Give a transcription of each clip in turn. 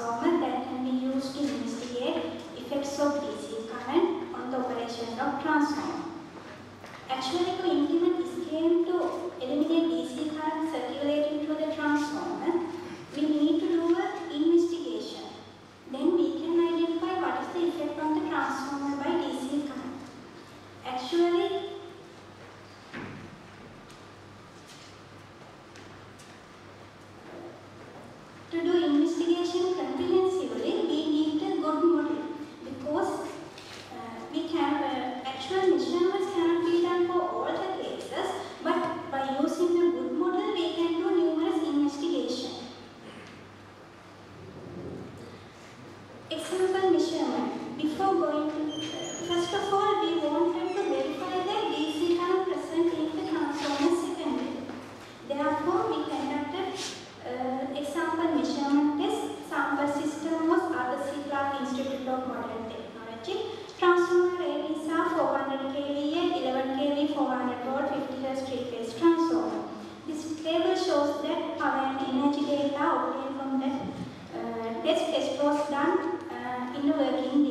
a transformer that can be used to investigate effects of DC current on the operation of transformer. Actually, to implement this scheme to eliminate DC current circulating through the transformer, we need to do an investigation. Then we can identify what is the effect on the transformer by DC current. Actually, to do investigation comprehensively, we need a good model because uh, we can uh, actual measurements cannot be done for all the cases, but by using a good model, we can do numerous investigation. Example measurement. Before going to, uh, first of all, we wanted to verify the DC current present in the transformer secondary. Therefore, we conducted uh, example measurement test. Sample system was Arthur C Clarke Institute of Modern Technology. Transformer ratings are 400 kVA, 11 kV, 400 volt, 50 Hz three-phase transformer. This table shows that power and energy data obtained from the uh, test test was done uh, in the working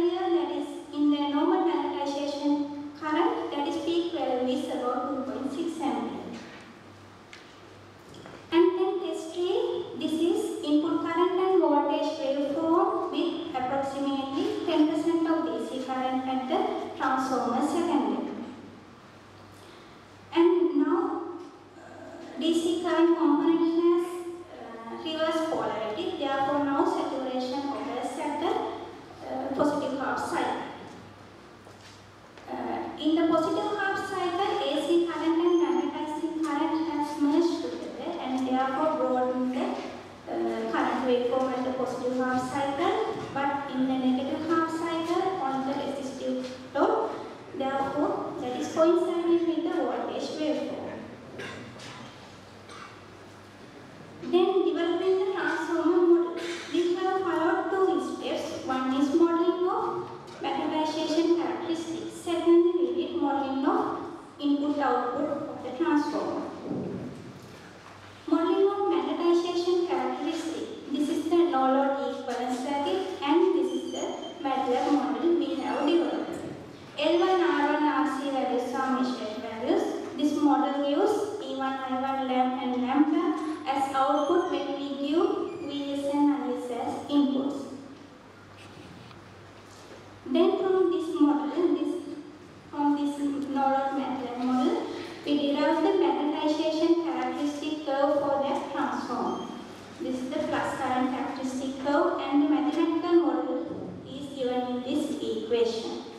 vida output when we give VSS and ISS inputs. Then from this model, this from this knowledge method model, we derive the magnetization characteristic curve for that transform. This is the flux current characteristic curve and the mathematical model is given in this equation.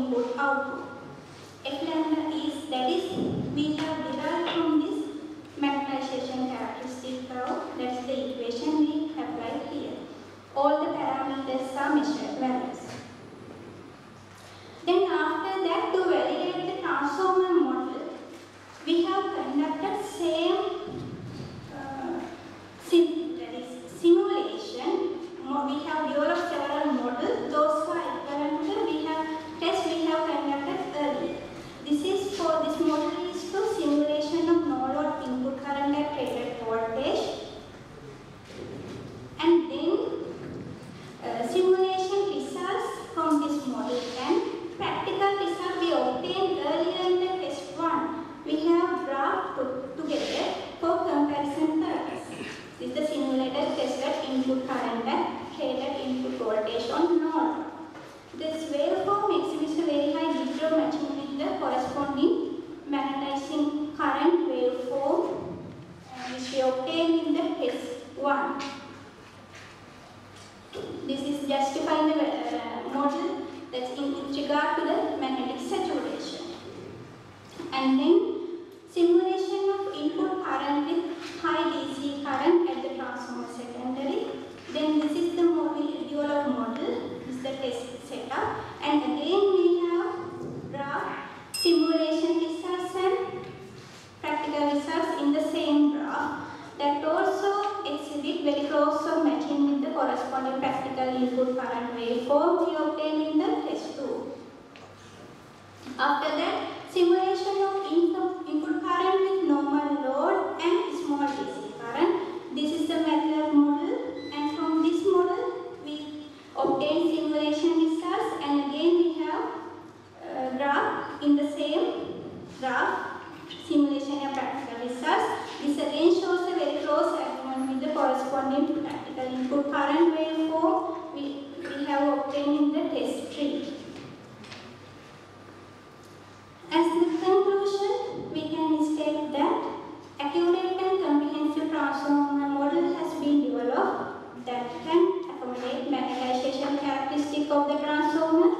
Input output. F lambda is that is we have derived from this magnetization characteristic curve. That's the equation we applied here. All the parameters are measured values. Then after that to validate the transformer model, we have conducted same uh, sim, that is simulation. Mo- We have developed several models. Those are equivalent to the we have test we have conducted earlier. This is for this model is to simulation of no load input current at rated voltage. And then uh, simulation results from this model and practical result we obtained earlier in the test one. We have graphed to- together for comparison purpose. This is the simulated tested input current and rated input voltage on node. This waveform exhibits a very high digital matching with the corresponding magnetizing current waveform uh, which we obtained in the test one. This is justifying the uh, model that's in regard to the magnetic saturation. And then simulation of input current with high DC current at the transformer secondary. Then this is the model, developed model, this is the test setup. And again we have graph simulation results and practical results in the same graph that also exhibit very close matching with the corresponding practical input current waveform we obtained in the test 2. After that, simulation of income, input current with normal load and small DC current. This is the MATLAB model and from this model we obtain simulation results and again we have uh, graph in the same graph simulation and practical results. This again shows a very close alignment with the corresponding practical input current waveform we, we have obtained in the test tree. As the conclusion, we can state that accurate and comprehensive transformer model has been developed that accommodate magnetization characteristic of the transformer.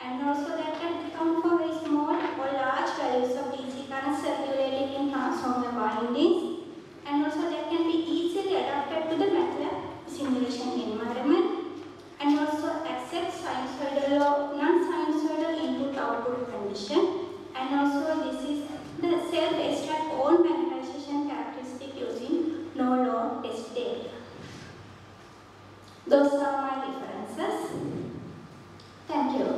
And also that can account for very small or large values of DC current circulating in transformer windings and also that can be easily adapted to the MATLAB simulation environment and also accept sinusoidal or non-sinusoidal input-output condition and also this is the self-extract all magnetization characteristic using no load test data. Those are my differences. Thank you. And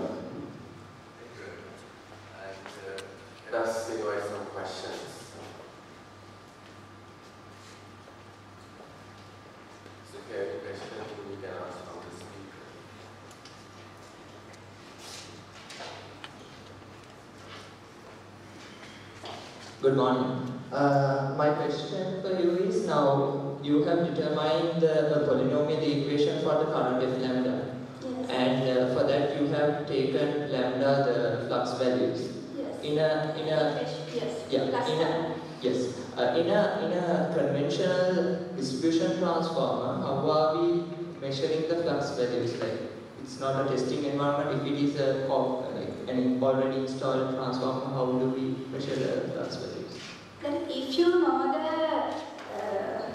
uh, let us invite some questions. So if you have any question, you can ask from the speaker. Good morning. Uh, my question for you is now you have determined the, the polynomial equation for the current F lambda Yes. and uh, for that you have taken lambda the flux values. Yes. In a in a Yes. yeah Plus in a yes uh, in a in a conventional distribution transformer how are we measuring the flux values like it's not a testing environment if it is a co- like an already installed transformer how do we measure the values? Then if you know the, uh,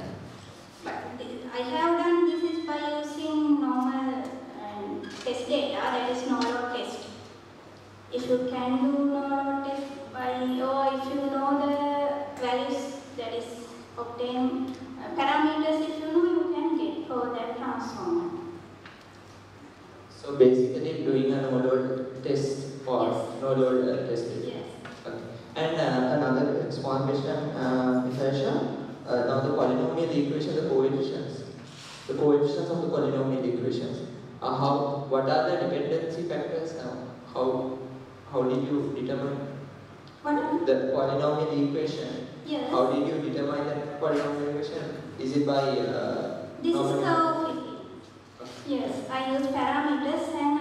I have done this is by using normal um, test data, that is no load test. If you can do no load test by, or if you know the values that is obtained, uh, parameters if you know, you can get for that transformer. So basically doing a no load test Yes. no uh, test. Yes. Okay. And uh, another small question, uh, Natasha, uh, now the polynomial equation, the coefficients, the coefficients of the polynomial equations, uh, how, what are the dependency factors now? How, how did you determine What? the polynomial equation? Yes. How did you determine that polynomial equation? Is it by uh, This is normal- how it is. Yes, I use parameters and